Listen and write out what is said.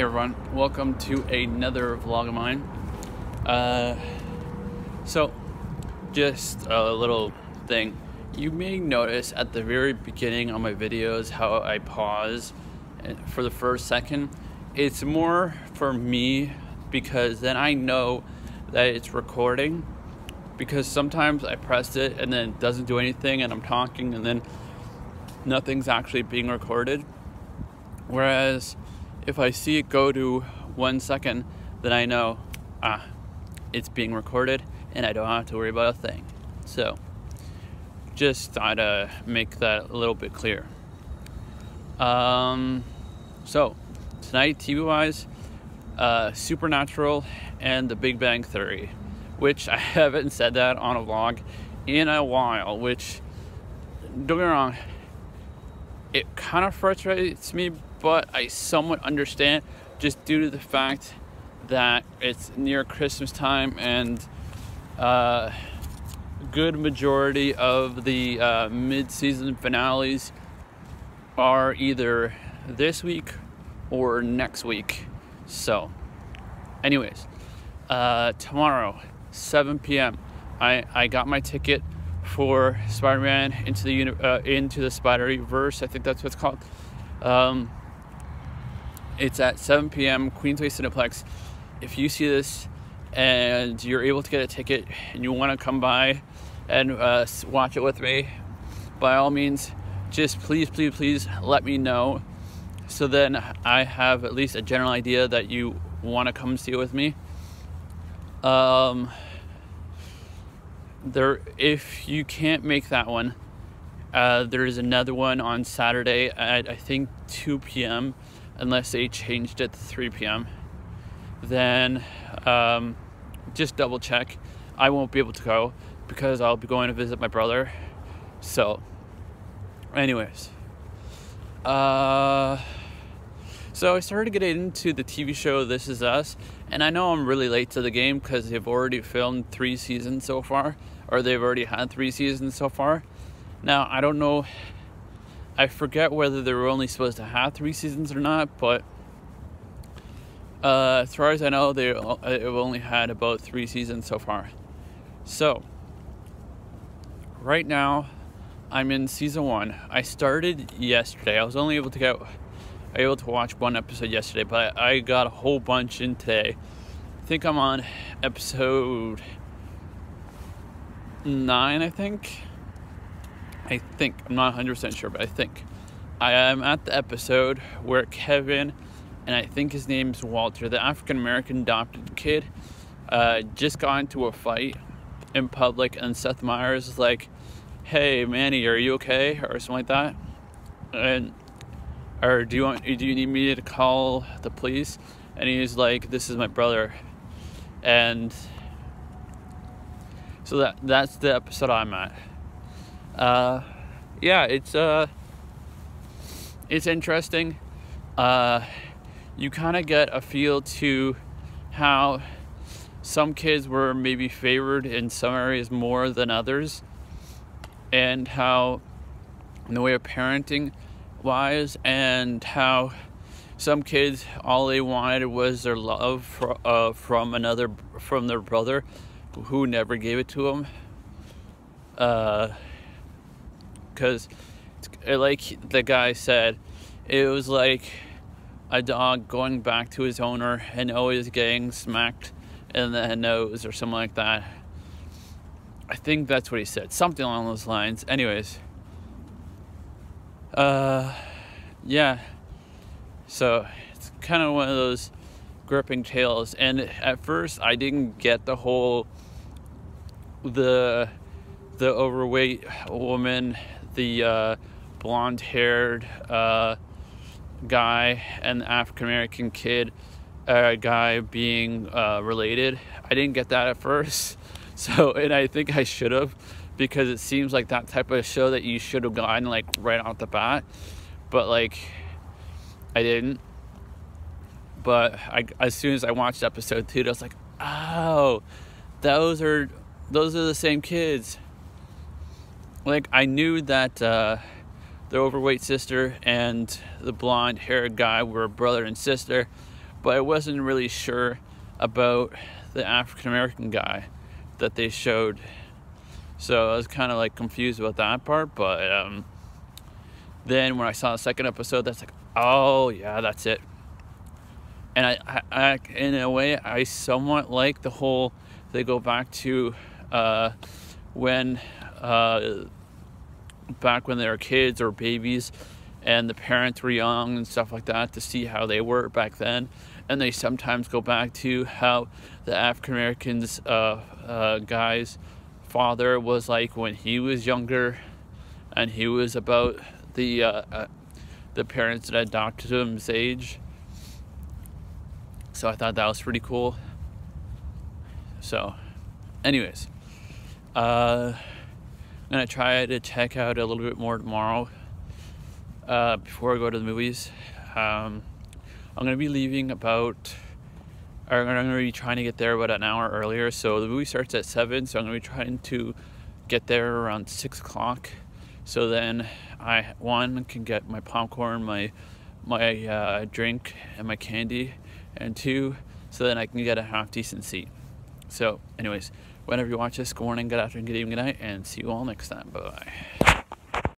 Hey everyone, welcome to another vlog of mine. Uh, so, just a little thing. You may notice at the very beginning on my videos how I pause for the first second. It's more for me because then I know that it's recording. Because sometimes I press it and then it doesn't do anything and I'm talking and then nothing's actually being recorded. Whereas if I see it go to one second, then I know, ah, it's being recorded and I don't have to worry about a thing. So, just thought to make that a little bit clear. Um, so, tonight, TV wise, uh, Supernatural and The Big Bang Theory, which I haven't said that on a vlog in a while, which, don't get me wrong, it kind of frustrates me but I somewhat understand just due to the fact that it's near Christmas time and uh, good majority of the uh, mid-season finales are either this week or next week. So, anyways, uh, tomorrow, 7 p.m. I, I got my ticket for Spider-Man into the uh, into the Spider-Verse. I think that's what it's called. Um, it's at 7 p.m. Queensway Cineplex. If you see this and you're able to get a ticket and you want to come by and uh, watch it with me, by all means, just please, please, please let me know so then I have at least a general idea that you want to come see it with me. Um, there, if you can't make that one, uh, there is another one on Saturday at I think 2 p.m unless they changed it to 3 p.m. Then um, just double check. I won't be able to go because I'll be going to visit my brother. So, anyways, uh, so I started getting into the TV show This Is Us, and I know I'm really late to the game because they've already filmed three seasons so far, or they've already had three seasons so far. Now, I don't know I forget whether they were only supposed to have three seasons or not, but uh, as far as I know, they have only had about three seasons so far. So, right now, I'm in season one. I started yesterday. I was only able to get able to watch one episode yesterday, but I got a whole bunch in today. I think I'm on episode nine. I think. I think, I'm not 100% sure, but I think. I am at the episode where Kevin, and I think his name's Walter, the African American adopted kid, uh, just got into a fight in public, and Seth Meyers is like, "Hey, Manny, are you okay?" or something like that, and or do you want? Do you need me to call the police? And he's like, "This is my brother," and so that that's the episode I'm at uh, yeah, it's uh, it's interesting. Uh, you kind of get a feel to how some kids were maybe favored in some areas more than others, and how in the way of parenting wise, and how some kids all they wanted was their love for, uh, from another from their brother who never gave it to them. Uh, because, like the guy said, it was like a dog going back to his owner and always getting smacked in the nose or something like that. I think that's what he said, something along those lines. Anyways, uh, yeah. So it's kind of one of those gripping tales, and at first I didn't get the whole the the overweight woman the uh, blonde haired uh, guy and the African American kid uh, guy being uh, related. I didn't get that at first. So, and I think I should have because it seems like that type of show that you should have gotten like right off the bat. But like, I didn't. But I, as soon as I watched episode two, I was like, oh, those are those are the same kids like I knew that uh, the overweight sister and the blonde haired guy were brother and sister, but I wasn't really sure about the African American guy that they showed. So I was kind of like confused about that part, but um, then when I saw the second episode, that's like, oh yeah, that's it. And I, I, I in a way, I somewhat like the whole. They go back to uh, when uh, back when they were kids or babies and the parents were young and stuff like that to see how they were back then. And they sometimes go back to how the african americans uh, uh, guy's father was like when he was younger and he was about the uh, uh the parents that adopted him's age. So i thought that was pretty cool. So anyways uh gonna try to check out a little bit more tomorrow uh, before I go to the movies. Um, I'm gonna be leaving about. I'm gonna be trying to get there about an hour earlier. So the movie starts at seven, so I'm gonna be trying to get there around six o'clock. So then I one can get my popcorn, my my uh, drink, and my candy, and two, so then I can get a half decent seat. So, anyways whenever you watch this. Good morning, good afternoon, good evening, good night, and see you all next time. Bye bye.